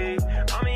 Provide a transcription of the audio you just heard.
feet. I'm